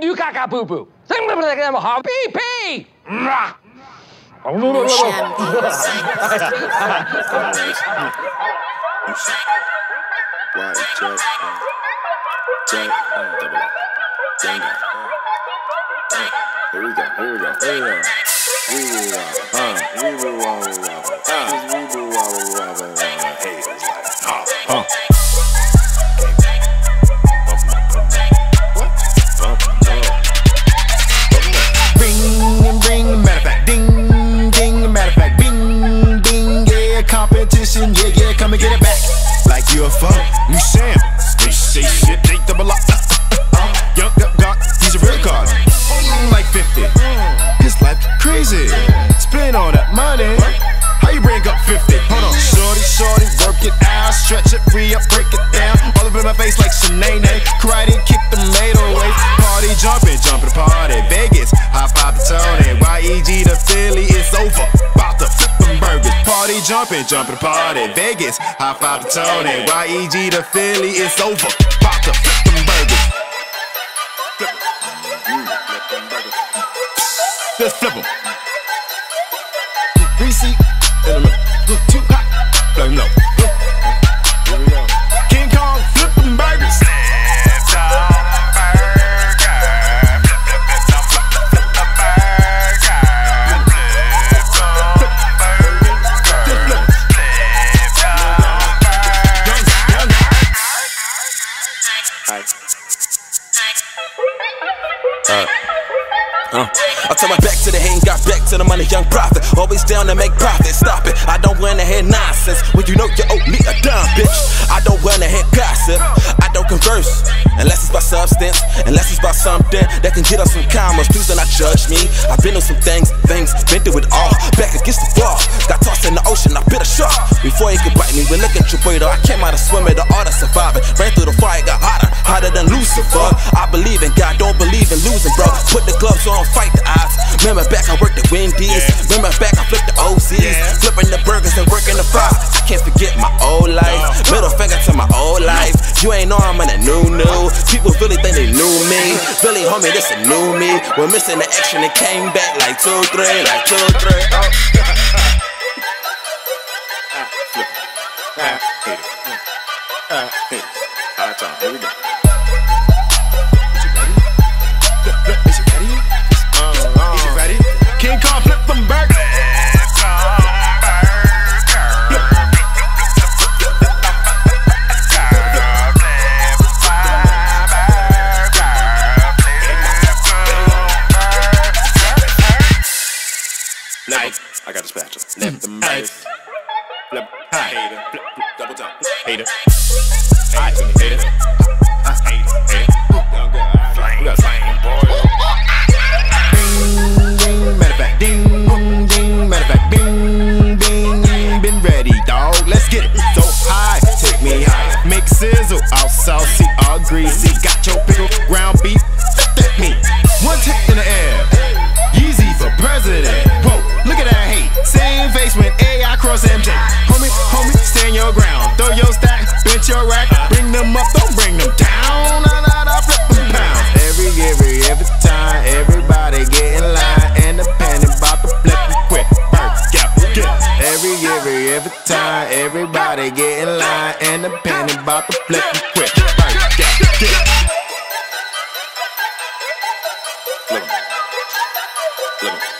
Du caca poo poo. Pee. Here we go, here we go, here we go. We will wobble, uh, we will wobble, wobble, uh, we will wobble, wobble, wobble. Haters like, uh, uh. Work it out, stretch it, re up, break it down. All up in my face like Shanae, karate, kick the made away. Party jumping, jumping the party. Vegas, high five to Tony. YEG to Philly, it's over. About to flip them burgers. Party jumping, jumping the party. Vegas, high five to Tony. YEG to Philly, it's over. About to flip them burgers. Flip. Let's flip 'em. Greasy, in the middle. Too hot, flame low. Here we go. King Kong, flip them burgers. Uh, Uh. I turn my back to the hate and got back to the money, young prophet. Always down to make profit. Stop it. I don't wanna hear nonsense when you know you owe me a dime, bitch. I don't wanna hear gossip. I don't converse unless it's by substance, unless it's by something that can get us some commas. Please do not judge me. I've been through some things, things, been through it all. Back against the wall, got tossed in the ocean. I bit a shark before he could bite me. When look at your though, I came out of swimming, the art of surviving. Ran through the fire, got hotter, hotter than Lucifer. I believe in God, don't believe in losing, bro. Put the gloves on, fight the odds. Remember back, I worked the Wendy's. Remember back, I flipped the OCs. Flipping the burgers and working the fries. Can't forget my old life. Middle finger to my old life. You ain't know I'm in a new new. People really think they knew me. Really, homie, this a new me. We're missing the action and came back like two, three, like two, three. Oh. Ah. Ah. Here we go. I got a spatula. Left them mm. burgers. Flip. Hater. Flip, flip. Double time. Hater. Hater. Hater. Hater. Young girl. We got flame, boy. Ding, ding, matter of fact, ding, ding, matter of fact, bing, bing, been ready, dog. Let's get it. So high, take me high. Make sizzle, all saucy, all greasy. up, don't bring them down. I, I, I flip them pound. Every, every, every time, everybody get in line. And the bout to flip it quick. Yeah. Every, every, every time, everybody get in line. And bout to flip it quick. Yeah. Look, look.